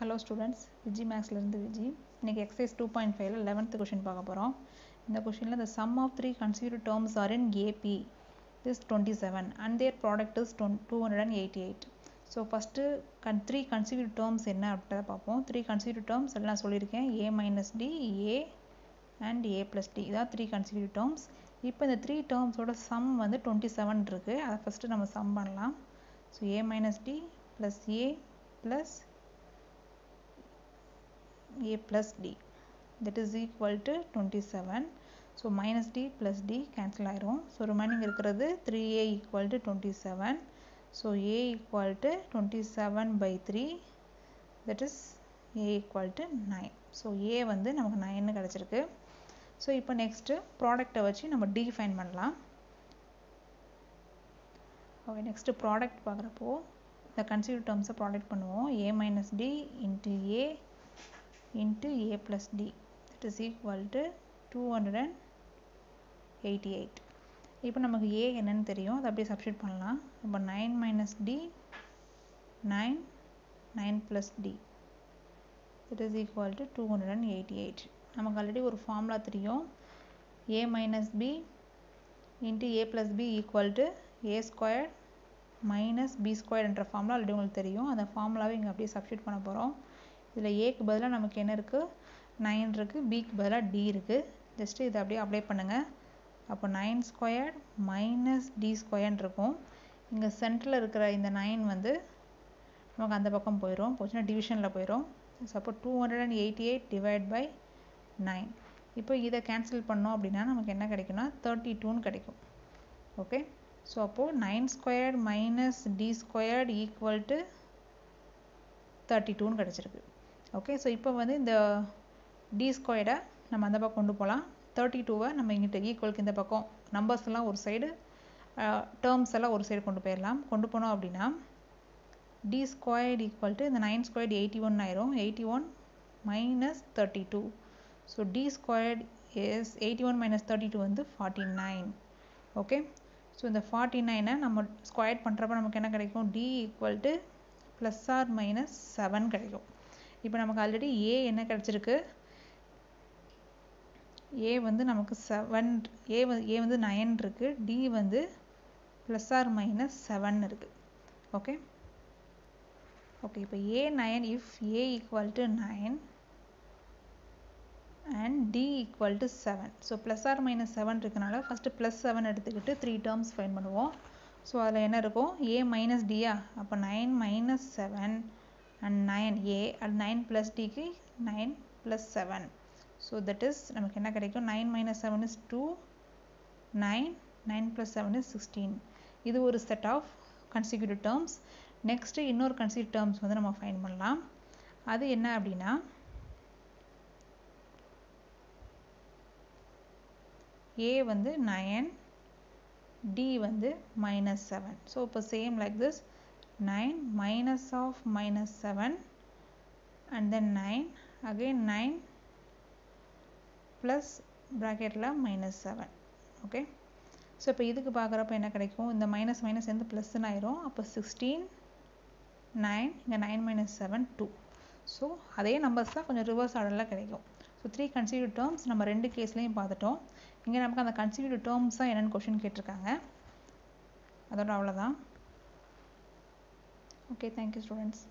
Hello students Viji மேக்ஸ்லேருந்து விஜி இன்றைக்கி exercise two point ஃபைவ்ல லெவன்த்து கொஷின் பார்க்க போகிறோம் இந்த கொஷினில் இந்த sum of three consecutive terms are in AP is twenty seven and their product is ton two hundred and eighty eight so first gun three consecutive terms என்ன அப்படின்றத பார்ப்போம். Three consecutive terms எல்லாம் சொல்லியிருக்கேன். A minus d a and a plus d இதான் three consecutive terms இப்போ இந்த three டேர்ம்ஸோட sum வந்து டுவெண்ட்டி செவன் இருக்குது அதை ஃபஸ்ட்டு நம்ம சம் பண்ணலாம். So a minus d plus a plus a plus d that is is equal to 27 so minus d plus d cancel ஆயிரும் so remaining இருக்கிறது 3a equal to 27 so a equal to 27 by 3 that is a equal to nine so a வந்து நமக்கு நைன்னு கிடச்சிருக்கு so இப்போ next ப்ராடக்டை வச்சு நம்ம D fine பண்ணலாம் ஓகே நெக்ஸ்ட்டு ப்ராடக்ட் பார்க்குறப்போ இந்த கன்சியூட் டேர்ம்ஸை ப்ராடக்ட் பண்ணுவோம் a minus d into a into a plus d. That is equal to 288 இப்போ நமக்கு ஏ என்னன்னு தெரியும். அதை அப்படியே சப்ஸ்டியூட் பண்ணலாம். இப்போ nine minus d nine nine plus d it is equal to two hundred and eighty eight நமக்கு ஆல்ரெடி ஒரு ஃபார்முலா தெரியும். A minus b into a plus b equal to a square minus b square என்ற formula already உங்களுக்கு தெரியும். அந்த ஃபார்முலாவை இங்கே அப்படியே சப்ஸ்டியூட் பண்ண போகிறோம் இதில் ஏக்கு பதிலாக நமக்கு என்ன இருக்குது நைன் இருக்குது பிக்கு பதிலாக டி இருக்குது ஜஸ்ட்டு இதை அப்படியே அப்ளை பண்ணுங்கள் அப்போ நைன் ஸ்கொயர் மைனஸ் டி ஸ்கொயர்ன்னு இருக்கும். இங்கே சென்டரில் இருக்கிற இந்த நைன் வந்து நமக்கு அந்த பக்கம் போயிடும் போச்சுன்னா டிவிஷனில் போயிடும் சப்போ two hundred and eighty eight divide by nine இப்போ இதை கேன்சல் பண்ணோம் அப்படின்னா நமக்கு என்ன கிடைக்கும்னா தேர்ட்டி டூன்னு கிடைக்கும். ஓகே ஸோ அப்போது nine squared minus d squared equal to thirty டூன்னு கிடச்சிருக்கு. ஓகே ஸோ இப்போ வந்து இந்த டி ஸ்கொயர்டை நம்ம அந்த பக்கம் கொண்டு போகலாம் தேர்ட்டி டூவை நம்ம இங்கிட்ட ஈக்குவலுக்கு இந்த பக்கம் நம்பர்ஸ் எல்லாம் ஒரு சைடு டேர்ம்ஸ் எல்லாம் ஒரு சைடு கொண்டு போயிடலாம் கொண்டு போனோம் அப்படின்னா டி ஸ்கொயர்டு ஈக்குவல் டு இந்த நைன் ஸ்கொயர்டு எயிட்டி ஒன் ஆயிரும். Eighty one minus thirty two so d squared is eighty one minus thirty two வந்து ஃபார்ட்டி நைன் ஓகே ஸோ இந்த ஃபார்ட்டி நைனை நம்ம ஸ்கொயர் பண்ணுறப்ப நமக்கு என்ன கிடைக்கும்? D equal to plus or minus seven கிடைக்கும். இப்போ நமக்கு ஆல்ரெடி ஏ என்ன கிடச்சிருக்கு? ஏ வந்து நமக்கு செவன் ஏ ஏ வந்து நயன் இருக்குது டி வந்து ப்ளஸ் ஆர் மைனஸ் செவன் இருக்குது ஓகே ஓகே இப்போ a nine if a equal to nine and d equal to seven so plus or minus seven இருக்கனால ஃபஸ்ட்டு ப்ளஸ் செவன் எடுத்துக்கிட்டு த்ரீ டேர்ம்ஸ் ஃபைன் பண்ணுவோம். So அதில் என்ன இருக்கும்? A minus டியா அப்போ nine minus seven nine a and nine plus டிக்கு nine plus seven so that is நமக்கு என்ன கிடைக்கும்? Nine minus seven is two nine nine plus seven is sixteen இது ஒரு set of consecutive terms next இன்னொரு consecutive terms வந்து நம்ம find பண்ணலாம். அது என்ன அப்படின்னா ஏ வந்து நயன் டி வந்து மைனஸ் செவன் ஸோ இப்போ same like this 9 minus of minus 7 and then 9 again 9 plus bracketல minus 7 okay? ஸோ இப்போ இதுக்கு பார்க்குறப்ப என்ன கிடைக்கும்? இந்த மைனஸ் மைனஸ் வந்து ப்ளஸ்ன்னு ஆயிரும். அப்போ சிக்ஸ்டீன் நைன் இங்கே nine minus seven two so அதே நம்பர்ஸ் தான் கொஞ்சம் ரிவர்ஸ் ஆர்டரில் கிடைக்கும். ஸோ த்ரீ கன்சிடியூட் டேர்ம்ஸ் நம்ம ரெண்டு கேஸ்லேயும் பார்த்துட்டோம். இங்கே நமக்கு அந்த கன்சிடியூட் டேர்ம்ஸ் தான் என்னென்னு கொஷின் கேட்டிருக்காங்க. அதோட அவ்வளோதான் ஓகே தேங்க்யூ ஸ்டூடெண்ட்ஸ்